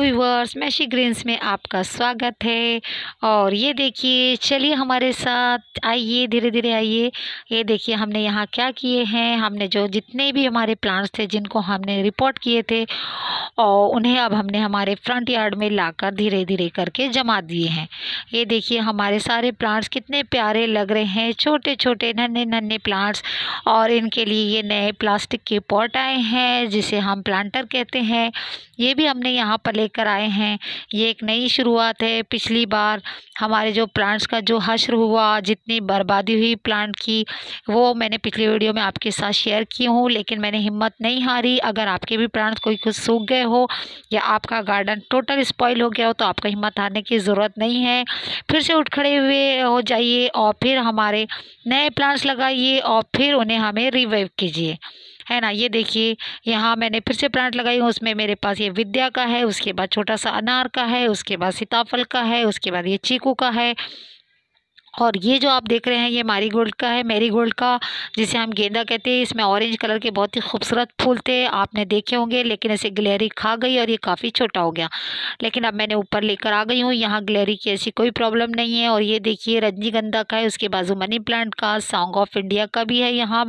Viewers meshy Green's में आपका स्वागत है। और ये देखिए, चलिए हमारे साथ आइए धीरे धीरे आइए। ये देखिए, हमने यहाँ क्या किए हैं? हमने जो जितने भी हमारे प्लांट्स थे, जिनको हमने रिपोर्ट किए थे, और उन्हें अब हमने हमारे फ्रंट यार्ड में लाकर धीरे धीरे करके जमा दिए हैं। ये देखिए, हमारे सारे प्लांट्स कितने प्यारे लग रहे हैं। छोटे छोटे नन्हे नन्हे प्लांट्स। और इनके लिए ये नए प्लास्टिक के पॉट आए हैं, जिसे हम प्लांटर कहते हैं। ये भी हमने यहाँ पर लेकर आए हैं। ये एक नई शुरुआत है। पिछली बार हमारे जो प्लांट्स का जो हश्र हुआ, जितनी बर्बादी हुई प्लांट की, वो मैंने पिछली वीडियो में आपके साथ शेयर की हूँ, लेकिन मैंने हिम्मत नहीं हारी। अगर आपके भी प्लांट्स कोई कुछ सूख गए हो या आपका गार्डन टोटल स्पॉइल हो गया हो तो आपको हिम्मत हारने की ज़रूरत नहीं है। फिर से उठ खड़े हुए हो जाइए और फिर हमारे नए प्लांट्स लगाइए और फिर उन्हें हमें रिवाइव कीजिए। है ना? ये देखिए, यहाँ मैंने फिर से प्लांट लगाई हूँ, उसमें मेरे पास ये विद्या का है, उसके बाद छोटा सा अनार का है, उसके बाद सीताफल का है, उसके बाद ये चीकू का है। और ये जो आप देख रहे हैं, ये मारी गोल्ड का है। मेरी गोल्ड का, जिसे हम गेंदा कहते हैं, इसमें ऑरेंज कलर के बहुत ही खूबसूरत फूल थे। आपने देखे होंगे, लेकिन ऐसे ग्लेरी खा गई और ये काफ़ी छोटा हो गया। लेकिन अब मैंने ऊपर लेकर आ गई हूँ। यहाँ ग्लेरी की ऐसी कोई प्रॉब्लम नहीं है। और ये देखिए रजनीगंधा का है, उसके बाजू मनी प्लांट का, सॉन्ग ऑफ़ इंडिया का भी है यहाँ।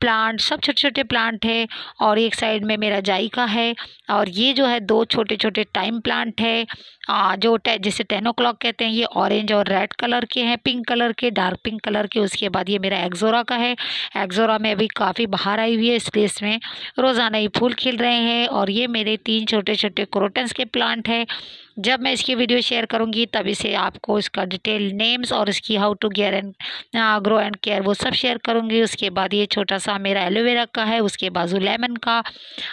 प्लांट, सब छोटे छोटे प्लांट है और एक साइड में मेरा जाई का है। और ये जो है, दो छोटे छोटे टाइम प्लांट है। जो जिसे टेन कहते हैं, ये ऑरेंज और रेड कलर के हैं। पिंक कलर के, डार्क पिंक कलर के, उसके बाद ये मेरा एक्जोरा का है। एक्जोरा में अभी काफ़ी बाहर आई हुई है इस प्लेस में। रोज़ाना ही फूल खिल रहे हैं और ये मेरे तीन छोटे छोटे क्रोटन्स के प्लांट है। जब मैं इसकी वीडियो शेयर करूँगी तभी से आपको इसका डिटेल, नेम्स और इसकी how to gear and grow and care वो सब शेयर करूँगी। उसके बाद ये छोटा सा मेरा एलोवेरा का है, उसके बाजू लेमन का,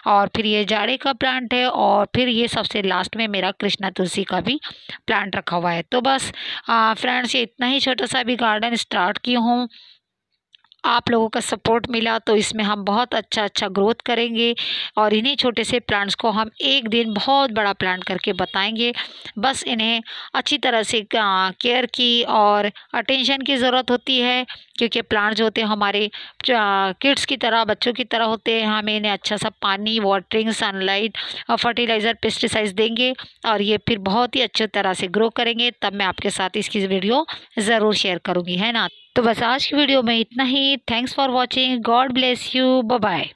और फिर ये जाड़े का प्लांट है, और फिर ये सबसे लास्ट में मेरा कृष्णा तुलसी का भी प्लांट रखा हुआ है। तो बस फ्रेंड्स ये इतना ही छोटा सा भी गार्डन स्टार्ट की हूँ। आप लोगों का सपोर्ट मिला तो इसमें हम बहुत अच्छा अच्छा ग्रोथ करेंगे और इन्हीं छोटे से प्लांट्स को हम एक दिन बहुत बड़ा प्लांट करके बताएँगे। बस इन्हें अच्छी तरह से केयर की और अटेंशन की ज़रूरत होती है क्योंकि प्लांट्स होते हैं हमारे किड्स की तरह, बच्चों की तरह होते हैं। हमें इन्हें अच्छा सा पानी वाटरिंग सनलाइट और फर्टिलाइज़र पेस्टिसाइड्स देंगे और ये फिर बहुत ही अच्छी तरह से ग्रो करेंगे। तब मैं आपके साथ इसकी वीडियो ज़रूर शेयर करूँगी, है ना? तो बस आज की वीडियो में इतना ही। Thanks for watching God bless you bye